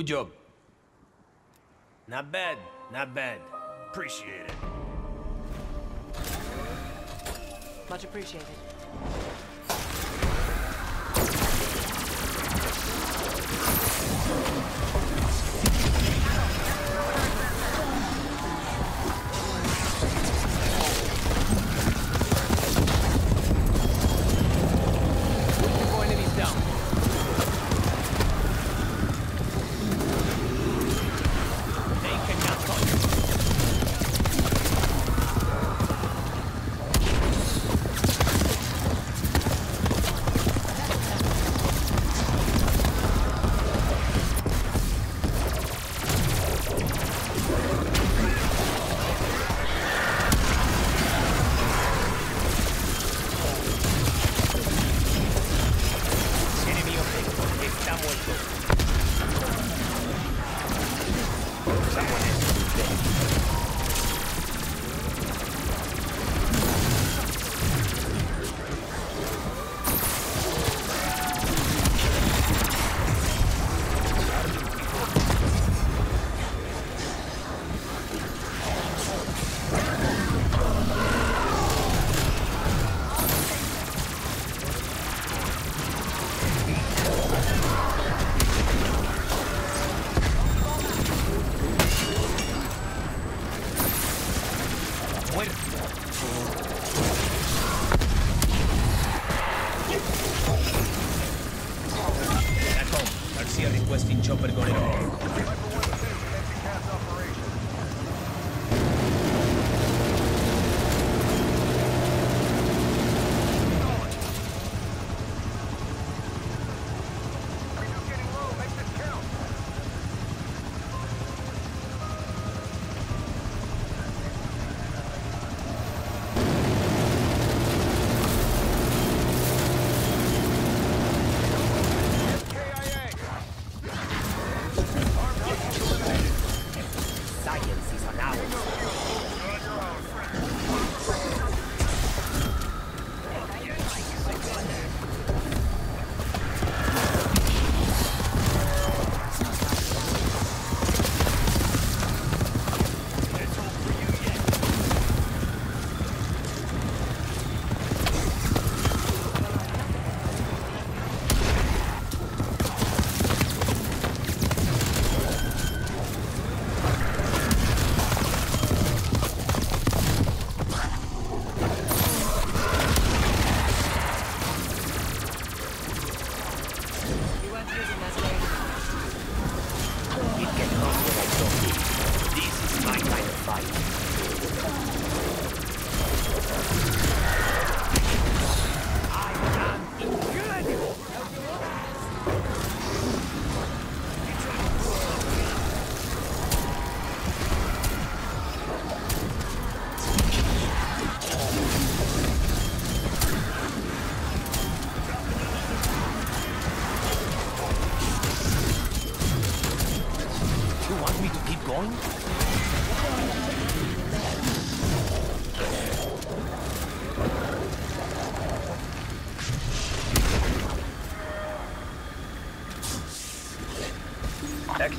Good job. Not bad, not bad. Appreciate it. Much appreciated.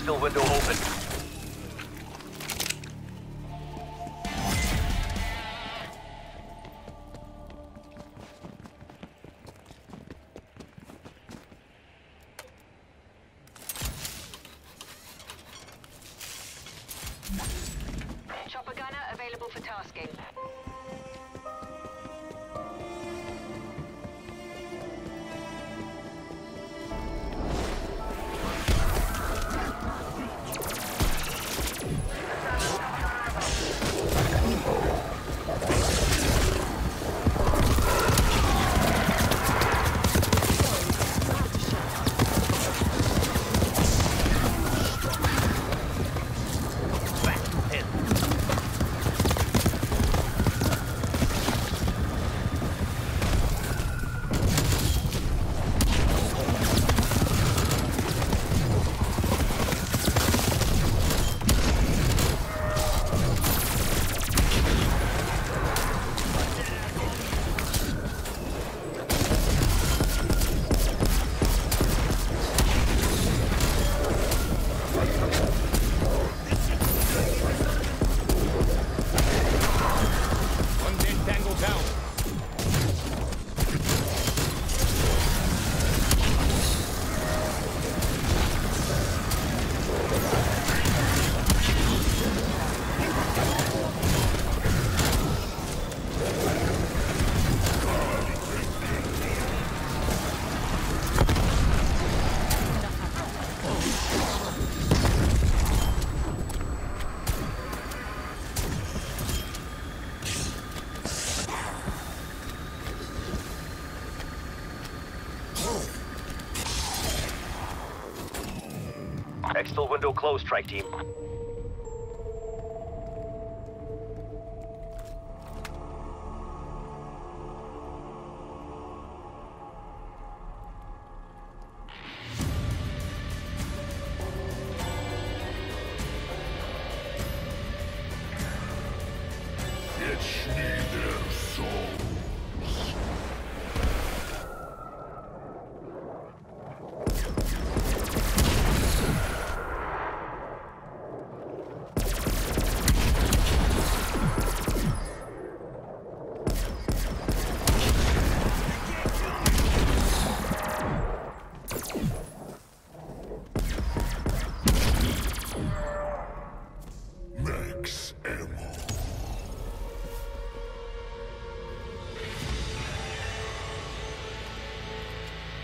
Obstacle window open. Exfil window closed, strike team.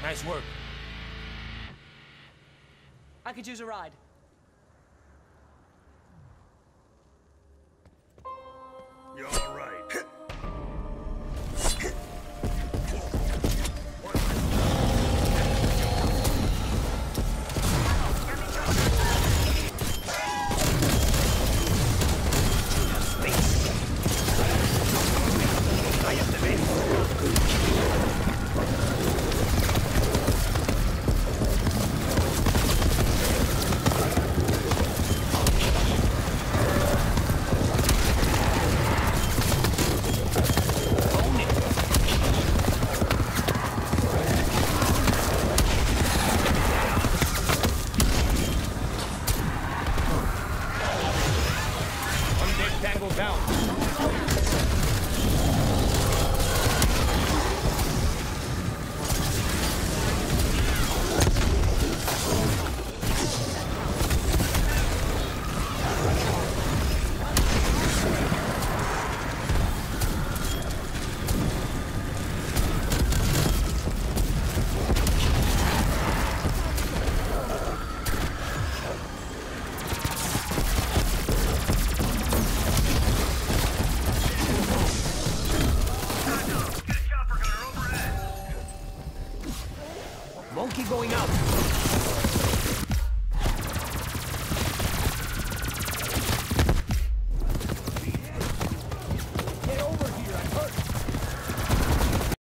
Nice work. I could use a ride. You're all right.